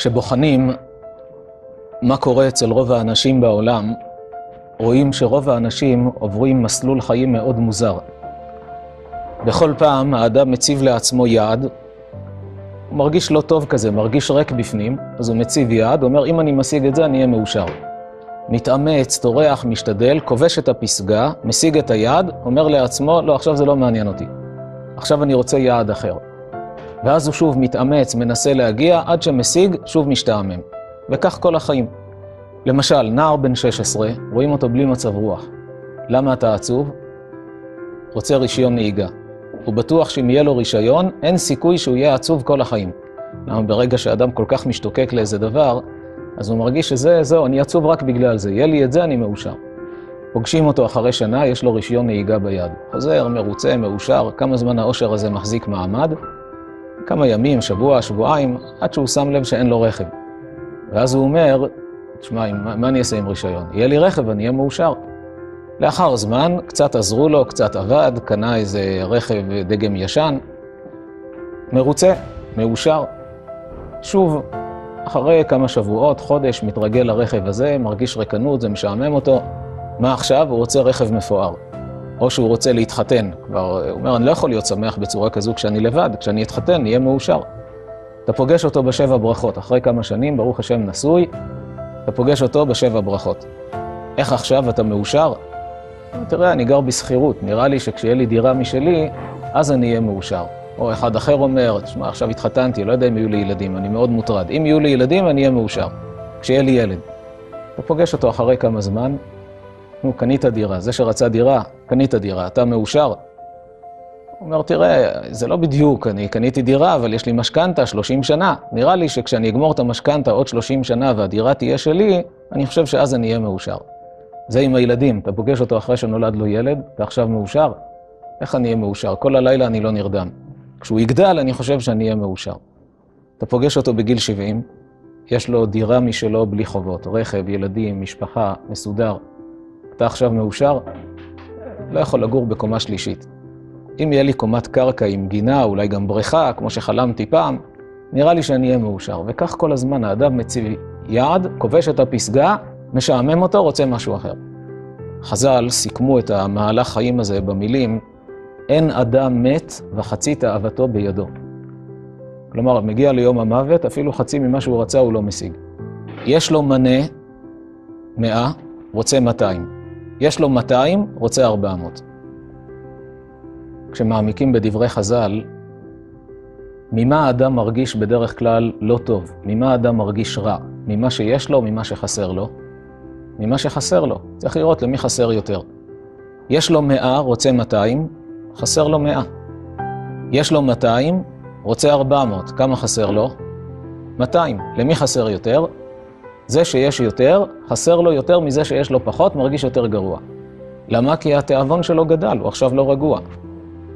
כשבוחנים מה קורה אצל רוב האנשים בעולם, רואים שרוב האנשים עוברים מסלול חיים מאוד מוזר. בכל פעם האדם מציב לעצמו יעד, הוא מרגיש לא טוב כזה, מרגיש ריק בפנים, אז הוא מציב יעד, אומר, אם אני משיג את זה, אני אהיה מאושר. מתאמץ, טורח, משתדל, כובש את הפסגה, משיג את היעד, אומר לעצמו, לא, עכשיו זה לא מעניין אותי. עכשיו אני רוצה יעד אחר. ואז הוא שוב מתאמץ, מנסה להגיע, עד שמשיג, שוב משתעמם. וכך כל החיים. למשל, נער בן 16, רואים אותו בלי מצב רוח. למה אתה עצוב? רוצה רישיון נהיגה. הוא בטוח שאם יהיה לו רישיון, אין סיכוי שהוא יהיה עצוב כל החיים. למה ברגע שאדם כל כך משתוקק לאיזה דבר, אז הוא מרגיש שזה, זהו, אני עצוב רק בגלל זה. יהיה לי את זה, אני מאושר. פוגשים אותו אחרי שנה, יש לו רישיון נהיגה ביד. חוזר, מרוצה, מאושר, כמה זמן האושר הזה מחזיק מעמד? כמה ימים, שבוע, שבועיים, עד שהוא שם לב שאין לו רכב. ואז הוא אומר, תשמע, מה, מה אני אעשה עם רישיון? יהיה לי רכב, אני אהיה מאושר. לאחר זמן, קצת עזרו לו, קצת עבד, קנה איזה רכב דגם ישן, מרוצה, מאושר. שוב, אחרי כמה שבועות, חודש, מתרגל לרכב הזה, מרגיש ריקנות, זה משעמם אותו. מה עכשיו? הוא רוצה רכב מפואר. או שהוא רוצה להתחתן. כבר, הוא אומר, אני לא יכול להיות שמח בצורה כזו כשאני לבד, כשאני אתחתן, נהיה מאושר. אתה פוגש אותו בשבע ברכות, אחרי כמה שנים, ברוך השם נשוי, אתה פוגש אותו בשבע ברכות. איך עכשיו אתה מאושר? תראה, אני גר בשכירות, נראה לי שכשיהיה לי דירה משלי, אז אני אהיה מאושר. או אחד אחר אומר, תשמע, עכשיו התחתנתי, לא יודע אם יהיו לי ילדים, אני מאוד מוטרד. אם יהיו לי ילדים, אני אהיה מאושר. כשיהיה לי ילד. אתה פוגש אותו אחרי כמה זמן, נו, קנית דירה. זה שרצה דירה, קנית דירה, אתה מאושר? הוא אומר, תראה, זה לא בדיוק, אני קניתי דירה, אבל יש לי משכנתה 30 שנה. נראה לי שכשאני אגמור את המשכנתה עוד 30 שנה והדירה תהיה שלי, אני חושב שאז אני אהיה מאושר. זה עם הילדים, אתה פוגש אותו אחרי שנולד לו ילד, אתה עכשיו מאושר? איך אני אהיה מאושר? כל הלילה אני לא נרדם. כשהוא יגדל, אני חושב שאני אהיה מאושר. אתה פוגש אותו בגיל 70, יש לו דירה משלו בלי חובות, רכב, ילדים, משפחה, מסודר. אתה עכשיו מאושר? לא יכול לגור בקומה שלישית. אם יהיה לי קומת קרקע עם גינה, אולי גם בריכה, כמו שחלמתי פעם, נראה לי שאני אהיה מאושר. וכך כל הזמן האדם מציב יעד, כובש את הפסגה, משעמם אותו, רוצה משהו אחר. חז"ל סיכמו את המהלך חיים הזה במילים, אין אדם מת וחצי תאוותו בידו. כלומר, מגיע ליום המוות, אפילו חצי ממה שהוא רצה הוא לא משיג. יש לו מנה, מאה, רוצה 200. יש לו 200, רוצה 400. כשמעמיקים בדברי חז"ל, ממה האדם מרגיש בדרך כלל לא טוב? ממה האדם מרגיש רע? ממה שיש לו ממה שחסר לו? ממה שחסר לו. צריך לראות למי חסר יותר. יש לו 100, רוצה 200, חסר לו 100. יש לו 200, רוצה 400, כמה חסר לו? 200. למי חסר יותר? זה שיש יותר, חסר לו יותר מזה שיש לו פחות, מרגיש יותר גרוע. למה? כי התיאבון שלו גדל, הוא עכשיו לא רגוע.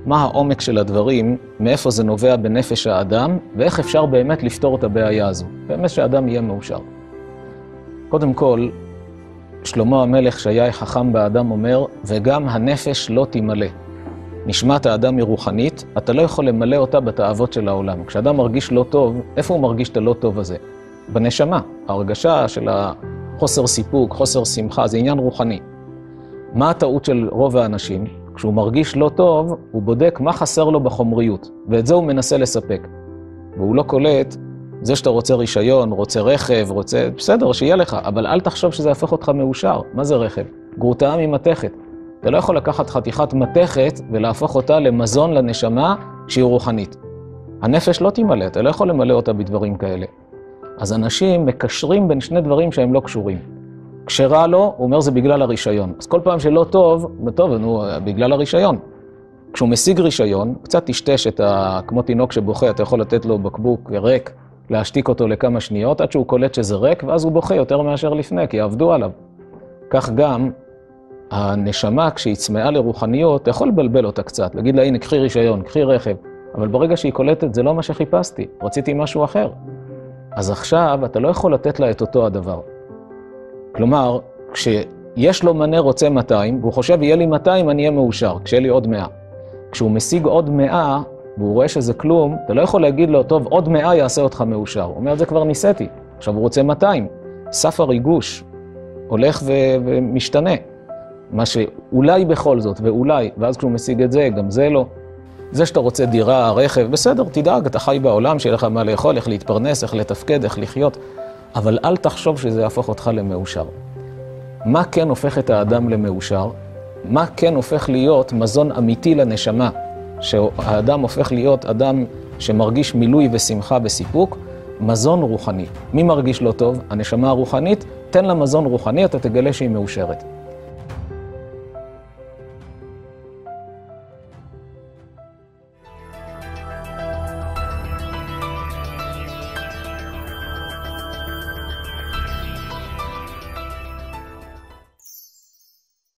מה העומק של הדברים, מאיפה זה נובע בנפש האדם, ואיך אפשר באמת לפתור את הבעיה הזו. באמת שהאדם יהיה מאושר. קודם כל, שלמה המלך שהיה חכם באדם אומר, וגם הנפש לא תמלא. נשמת האדם היא רוחנית, אתה לא יכול למלא אותה בתאוות של העולם. כשאדם מרגיש לא טוב, איפה הוא מרגיש את הלא טוב הזה? בנשמה. ההרגשה של החוסר סיפוק, חוסר שמחה, זה עניין רוחני. מה הטעות של רוב האנשים? כשהוא מרגיש לא טוב, הוא בודק מה חסר לו בחומריות, ואת זה הוא מנסה לספק. והוא לא קולט, זה שאתה רוצה רישיון, רוצה רכב, רוצה... בסדר, שיהיה לך, אבל אל תחשוב שזה יהפוך אותך מאושר. מה זה רכב? גרוטאה ממתכת. אתה לא יכול לקחת חתיכת מתכת ולהפוך אותה למזון לנשמה שהיא רוחנית. הנפש לא תמלא, אתה לא יכול למלא אותה בדברים כאלה. אז אנשים מקשרים בין שני דברים שהם לא קשורים. כשרע לו, הוא אומר זה בגלל הרישיון. אז כל פעם שלא טוב, טוב, נו, בגלל הרישיון. כשהוא משיג רישיון, קצת טשטש את ה... כמו תינוק שבוכה, אתה יכול לתת לו בקבוק ריק, להשתיק אותו לכמה שניות, עד שהוא קולט שזה ריק, ואז הוא בוכה יותר מאשר לפני, כי עבדו עליו. כך גם הנשמה, כשהיא צמאה לרוחניות, אתה יכול לבלבל אותה קצת, להגיד לה, הנה, קחי רישיון, קחי רכב, אבל ברגע שהיא קולטת, זה לא מה שחיפשתי, רציתי משהו אחר. אז עכשיו אתה לא יכול לתת לה את אותו הדבר. כלומר, כשיש לו מנה רוצה 200, והוא חושב, יהיה לי 200, אני אהיה מאושר, כשיהיה לי עוד 100. כשהוא משיג עוד 100, והוא רואה שזה כלום, אתה לא יכול להגיד לו, טוב, עוד מאה יעשה אותך מאושר. הוא אומר, זה כבר ניסיתי, עכשיו הוא רוצה 200. סף הריגוש הולך ו- ומשתנה. מה שאולי בכל זאת, ואולי, ואז כשהוא משיג את זה, גם זה לא. זה שאתה רוצה דירה, רכב, בסדר, תדאג, אתה חי בעולם, שיהיה לך מה לאכול, איך להתפרנס, איך לתפקד, איך לחיות, אבל אל תחשוב שזה יהפוך אותך למאושר. מה כן הופך את האדם למאושר? מה כן הופך להיות מזון אמיתי לנשמה? שהאדם הופך להיות אדם שמרגיש מילוי ושמחה וסיפוק, מזון רוחני. מי מרגיש לא טוב? הנשמה הרוחנית, תן לה מזון רוחני, אתה תגלה שהיא מאושרת.